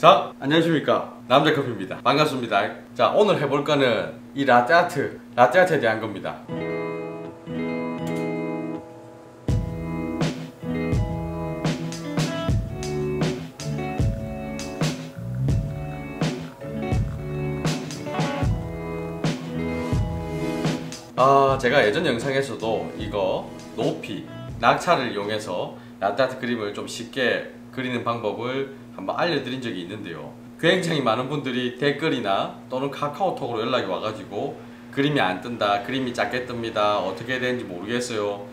자, 안녕하십니까. 남자커피입니다. 반갑습니다. 자, 오늘 해볼 거는 이 라떼아트, 라떼아트에 대한 겁니다. 아, 제가 예전 영상에서도 이거 높이, 낙차를 이용해서 라떼아트 그림을 좀 쉽게 그리는 방법을 한번 알려드린 적이 있는데요. 굉장히 많은 분들이 댓글이나 또는 카카오톡으로 연락이 와가지고 그림이 안 뜬다, 그림이 작게 뜹니다, 어떻게 해야 되는지 모르겠어요.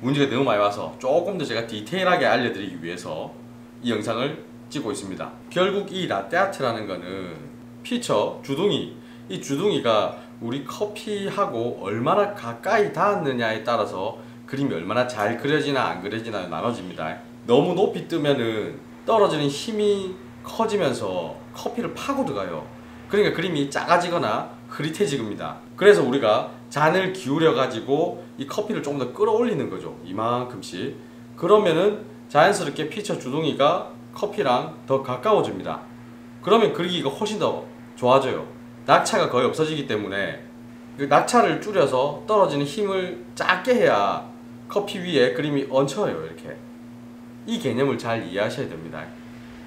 문제가 너무 많이 와서 조금 더 제가 디테일하게 알려드리기 위해서 이 영상을 찍고 있습니다. 결국 이 라떼아트라는 거는 피처, 주둥이, 이 주둥이가 우리 커피하고 얼마나 가까이 닿았느냐에 따라서 그림이 얼마나 잘 그려지나 안 그려지나 나눠집니다. 너무 높이 뜨면은 떨어지는 힘이 커지면서 커피를 파고 들어가요. 그러니까 그림이 작아지거나 흐릿해지겁니다. 그래서 우리가 잔을 기울여 가지고 이 커피를 조금 더 끌어올리는 거죠. 이만큼씩. 그러면은 자연스럽게 피처 주둥이가 커피랑 더 가까워집니다. 그러면 그리기가 훨씬 더 좋아져요. 낙차가 거의 없어지기 때문에 그 낙차를 줄여서 떨어지는 힘을 작게 해야 커피 위에 그림이 얹혀요. 이렇게. 이 개념을 잘 이해하셔야 됩니다.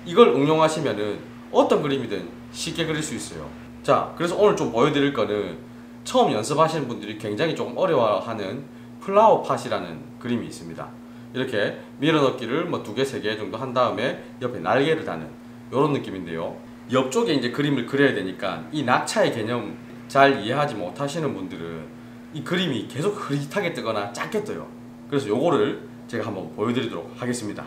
이걸 응용하시면은 어떤 그림이든 쉽게 그릴 수 있어요. 자, 그래서 오늘 좀 보여드릴 거는 처음 연습하시는 분들이 굉장히 조금 어려워하는 플라워 팟이라는 그림이 있습니다. 이렇게 밀어넣기를 뭐 두 개, 세 개 정도 한 다음에 옆에 날개를 다는 이런 느낌인데요. 옆쪽에 이제 그림을 그려야 되니까 이 낙차의 개념 잘 이해하지 못하시는 분들은 이 그림이 계속 흐릿하게 뜨거나 작게 떠요. 그래서 요거를 제가 한번 보여드리도록 하겠습니다.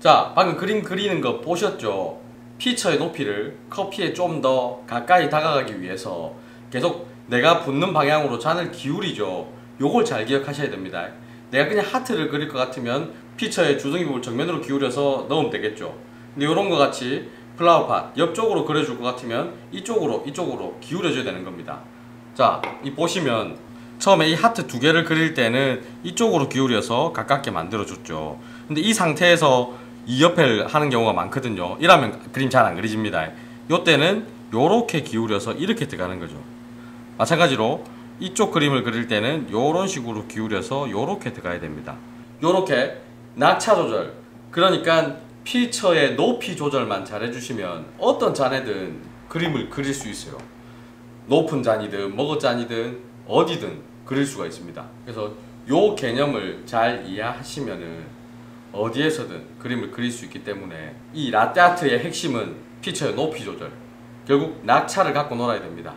자, 방금 그림 그리는 거 보셨죠? 피처의 높이를 커피에 좀 더 가까이 다가가기 위해서 계속 내가 붓는 방향으로 잔을 기울이죠. 요걸 잘 기억하셔야 됩니다. 내가 그냥 하트를 그릴 것 같으면 피처의 주둥이 부분 정면으로 기울여서 넣으면 되겠죠. 근데 요런 거 같이 플라워팟 옆쪽으로 그려줄 것 같으면 이쪽으로 이쪽으로 기울여줘야 되는 겁니다. 자, 이 보시면 처음에 이 하트 두 개를 그릴 때는 이쪽으로 기울여서 가깝게 만들어 줬죠. 근데 이 상태에서 이 옆에 하는 경우가 많거든요. 이러면 그림 잘 안 그려집니다. 요때는 요렇게 기울여서 이렇게 들어가는 거죠. 마찬가지로 이쪽 그림을 그릴 때는 요런 식으로 기울여서 요렇게 들어가야 됩니다. 요렇게 낙차 조절 그러니까 피처의 높이 조절만 잘 해주시면 어떤 잔에든 그림을 그릴 수 있어요. 높은 잔이든 머그잔이든 어디든 그릴 수가 있습니다. 그래서 요 개념을 잘 이해하시면은 어디에서든 그림을 그릴 수 있기 때문에 이 라떼아트의 핵심은 피처의 높이 조절 결국 낙차를 갖고 놀아야 됩니다.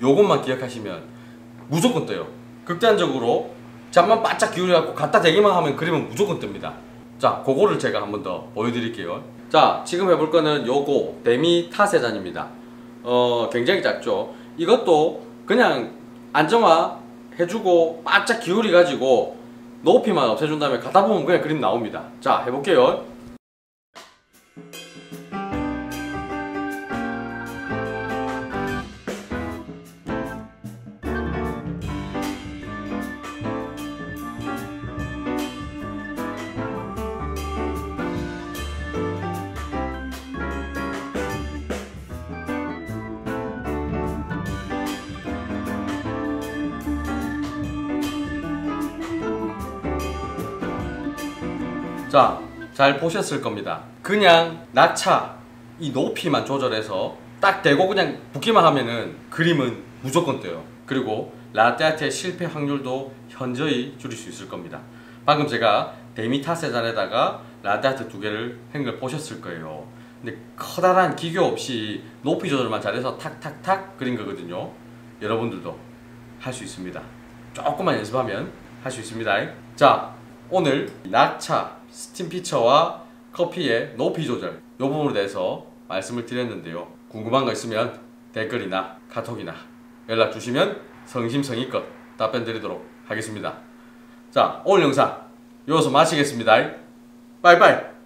요것만 기억하시면 무조건 떠요. 극단적으로 잠만 바짝 기울여갖고 갖다 대기만 하면 그림은 무조건 뜹니다. 자 그거를 제가 한 번 더 보여드릴게요. 자 지금 해볼 거는 요거 데미 타세잔입니다. 어 굉장히 작죠? 이것도 그냥 안정화 해주고 바짝 기울여 가지고 높이만 없애준 다음에 가다 보면 그냥 그림 나옵니다. 자 해볼게요 자, 잘 보셨을 겁니다. 그냥 낙차, 이 높이만 조절해서 딱 대고 그냥 붓기만 하면은 그림은 무조건 떠요. 그리고 라떼아트의 실패 확률도 현저히 줄일 수 있을 겁니다. 방금 제가 데미타세 잔에다가 라떼아트 두 개를 한 걸 보셨을 거예요. 근데 커다란 기교 없이 높이 조절만 잘해서 탁탁탁 그린 거거든요. 여러분들도 할 수 있습니다. 조금만 연습하면 할 수 있습니다. 자, 오늘 낙차, 스팀 피처와 커피의 높이 조절 이 부분에 대해서 말씀을 드렸는데요. 궁금한 거 있으면 댓글이나 카톡이나 연락 주시면 성심성의껏 답변 드리도록 하겠습니다. 자, 오늘 영상 여기서 마치겠습니다. 빠이빠이!